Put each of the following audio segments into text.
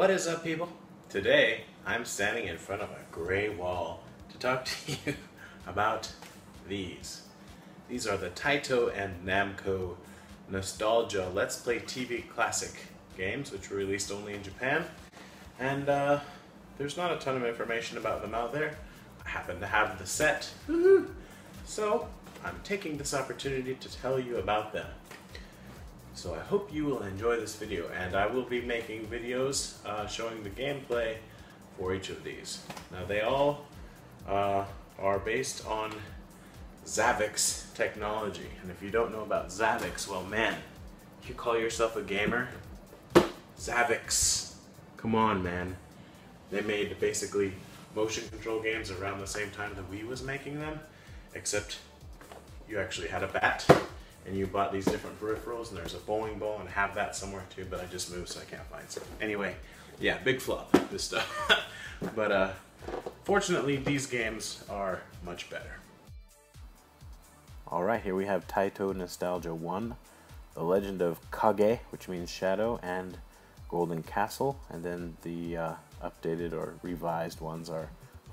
What is up, people? Today, I'm standing in front of a gray wall to talk to you about these. These are the Taito and Namco Nostalgia Let's Play TV Classic games, which were released only in Japan. And uh, there's not a ton of information about them out there. I happen to have the set, so I'm taking this opportunity to tell you about them. So I hope you will enjoy this video, and I will be making videos uh, showing the gameplay for each of these. Now they all uh, are based on XaviX technology, and if you don't know about XaviX, well man, you call yourself a gamer? XaviX, come on man. They made basically motion control games around the same time that Wii was making them, except you actually had a bat and you bought these different peripherals and there's a bowling ball and have that somewhere too but I just moved so I can't find some. Anyway, yeah, big flop, this stuff. but uh, fortunately these games are much better. Alright, here we have Taito Nostalgia 1, The Legend of Kage, which means shadow, and Golden Castle, and then the uh, updated or revised ones are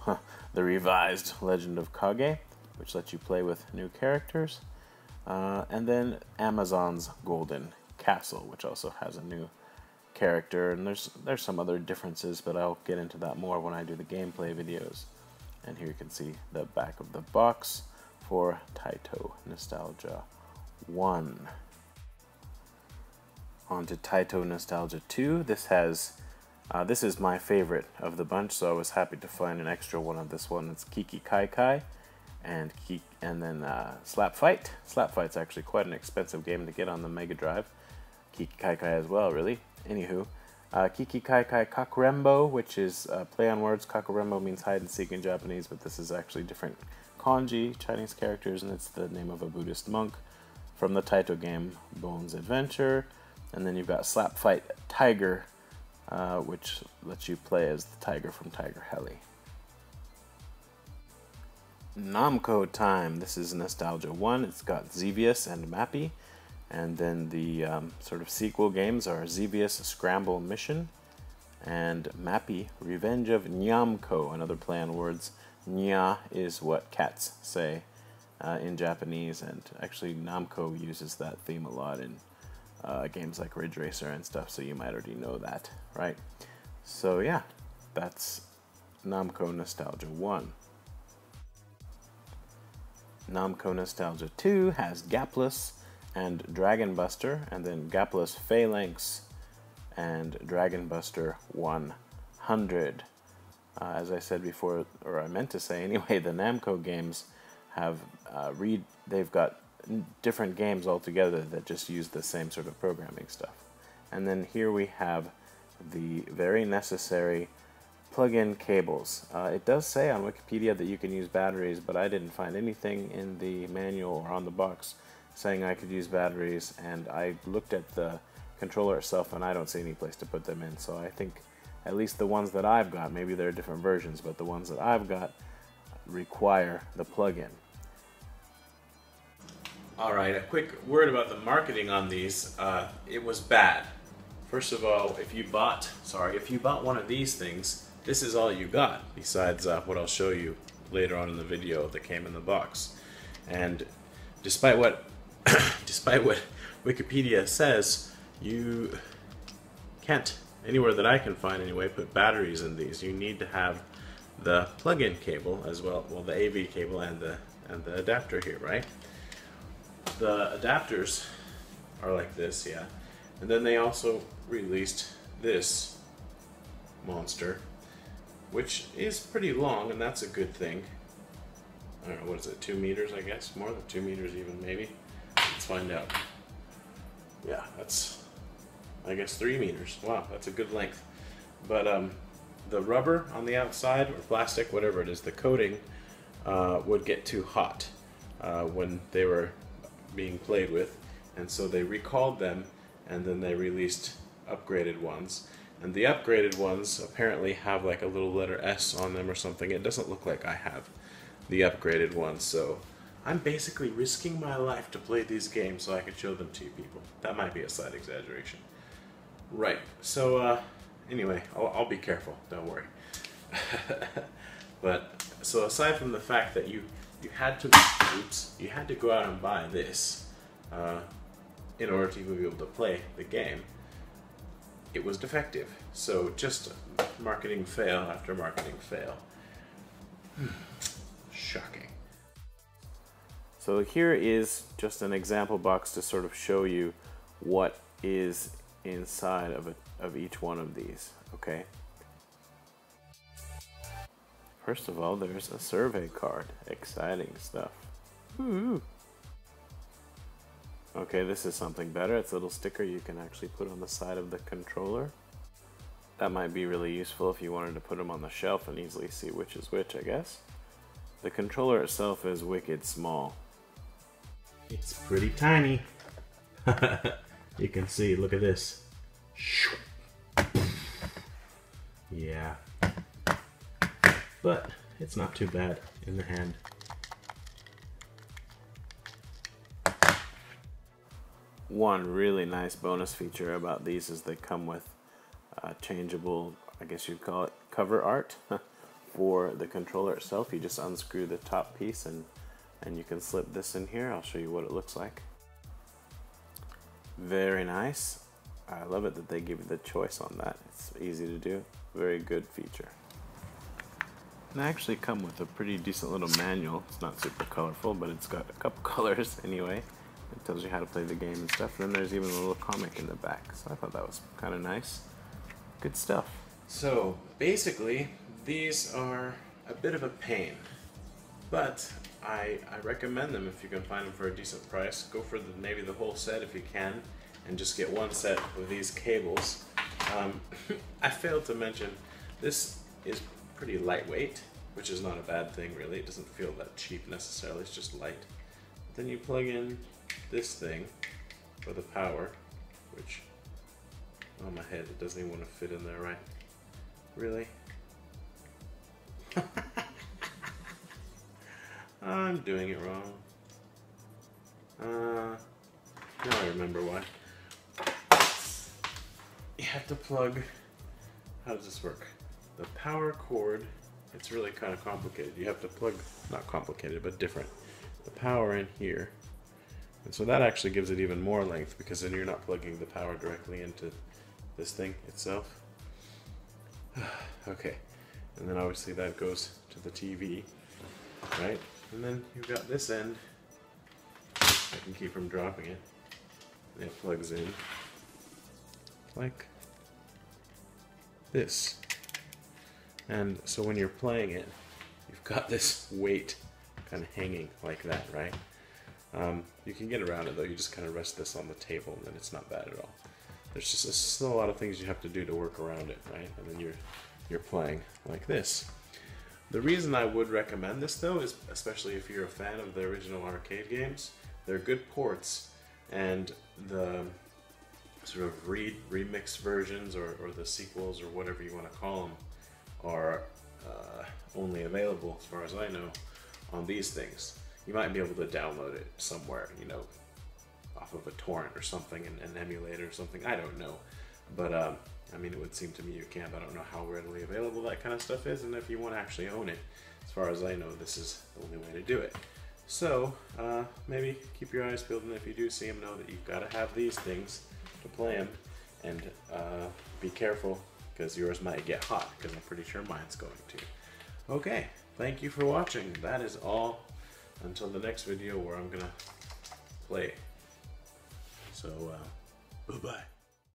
the revised Legend of Kage, which lets you play with new characters, uh, and then Amazon's Golden Castle, which also has a new character, and there's there's some other differences, but I'll get into that more when I do the gameplay videos. And here you can see the back of the box for Taito Nostalgia 1. On to Taito Nostalgia 2. This has uh, this is my favorite of the bunch, so I was happy to find an extra one of this one. It's Kiki Kai Kai and and then uh, Slap Fight. Slap Fight's actually quite an expensive game to get on the Mega Drive. Kiki Kai Kai as well, really. Anywho, uh, Kiki Kai Kai Kakurembo, which is uh, play on words. Kakurembo means hide and seek in Japanese, but this is actually different kanji, Chinese characters, and it's the name of a Buddhist monk from the Taito game Bonze Adventure. And then you've got Slap Fight Tiger, uh, which lets you play as the tiger from Tiger Heli. Namco time. This is Nostalgia 1. It's got Xevious and Mappy. And then the um, sort of sequel games are Xevious Scramble Mission and Mappy Revenge of Nyamco. Another play on words. Nya is what cats say uh, in Japanese, and actually Namco uses that theme a lot in uh, games like Ridge Racer and stuff, so you might already know that, right? So yeah, that's Namco Nostalgia 1. Namco Nostalgia 2 has Gaplus and Dragon Buster, and then Gaplus Phalanx and Dragon Buster 100. Uh, as I said before, or I meant to say anyway, the Namco games have uh, read. They've got different games altogether that just use the same sort of programming stuff. And then here we have the very necessary plug-in cables. Uh, it does say on Wikipedia that you can use batteries, but I didn't find anything in the manual or on the box saying I could use batteries, and I looked at the controller itself and I don't see any place to put them in, so I think at least the ones that I've got, maybe there are different versions, but the ones that I've got require the plug-in. Alright, a quick word about the marketing on these. Uh, it was bad. First of all, if you bought, sorry, if you bought one of these things, this is all you got, besides uh, what I'll show you later on in the video that came in the box. And despite what, despite what Wikipedia says, you can't, anywhere that I can find anyway, put batteries in these. You need to have the plug-in cable as well, well the AV cable and the, and the adapter here, right? The adapters are like this, yeah. And then they also released this monster which is pretty long, and that's a good thing. I don't know, what is it, two meters, I guess? More than two meters even, maybe? Let's find out. Yeah, that's, I guess, three meters. Wow, that's a good length. But um, the rubber on the outside, or plastic, whatever it is, the coating uh, would get too hot uh, when they were being played with, and so they recalled them, and then they released upgraded ones. And the upgraded ones apparently have like a little letter S on them or something. It doesn't look like I have the upgraded ones, so I'm basically risking my life to play these games so I can show them to you people. That might be a slight exaggeration. Right, so uh, anyway, I'll, I'll be careful. Don't worry. but so aside from the fact that you you had to oops you had to go out and buy this uh, in order to even be able to play the game, it was defective. So just marketing fail after marketing fail. Hmm. Shocking. So here is just an example box to sort of show you what is inside of, a, of each one of these, okay? First of all, there's a survey card. Exciting stuff. Ooh. Okay, this is something better. It's a little sticker you can actually put on the side of the controller. That might be really useful if you wanted to put them on the shelf and easily see which is which, I guess. The controller itself is wicked small. It's pretty tiny. you can see, look at this. Yeah. But it's not too bad in the hand. One really nice bonus feature about these is they come with uh, changeable, I guess you'd call it cover art for the controller itself. You just unscrew the top piece and, and you can slip this in here. I'll show you what it looks like. Very nice. I love it that they give you the choice on that. It's easy to do. Very good feature. They actually come with a pretty decent little manual. It's not super colorful, but it's got a couple colors anyway. It tells you how to play the game and stuff. And then there's even a little comic in the back. So I thought that was kind of nice. Good stuff. So basically, these are a bit of a pain. But I, I recommend them if you can find them for a decent price. Go for the, maybe the whole set if you can. And just get one set of these cables. Um, I failed to mention, this is pretty lightweight, which is not a bad thing really. It doesn't feel that cheap necessarily, it's just light. Then you plug in this thing for the power, which on my head it doesn't even want to fit in there right. Really? I'm doing it wrong. Uh, now I remember why. You have to plug, how does this work? The power cord, it's really kind of complicated. You have to plug, not complicated, but different. The power in here and so that actually gives it even more length because then you're not plugging the power directly into this thing itself. okay, and then obviously that goes to the TV, right? And then you've got this end. I can keep from dropping it. It plugs in like this. And so when you're playing it, you've got this weight kind of hanging like that, right? Um, you can get around it though, you just kind of rest this on the table and then it's not bad at all. There's just still a lot of things you have to do to work around it, right? And then you're, you're playing like this. The reason I would recommend this though is especially if you're a fan of the original arcade games, they're good ports and the sort of re remix versions or, or the sequels or whatever you want to call them are uh, only available, as far as I know, on these things you might be able to download it somewhere, you know, off of a torrent or something, an, an emulator or something. I don't know, but um, I mean, it would seem to me you can. But I don't know how readily available that kind of stuff is, and if you want to actually own it, as far as I know, this is the only way to do it. So uh, maybe keep your eyes peeled, and if you do see them, know that you've got to have these things to play them, and uh, be careful because yours might get hot. Because I'm pretty sure mine's going to. Okay, thank you for watching. That is all until the next video where I'm gonna play. So, uh, bye-bye.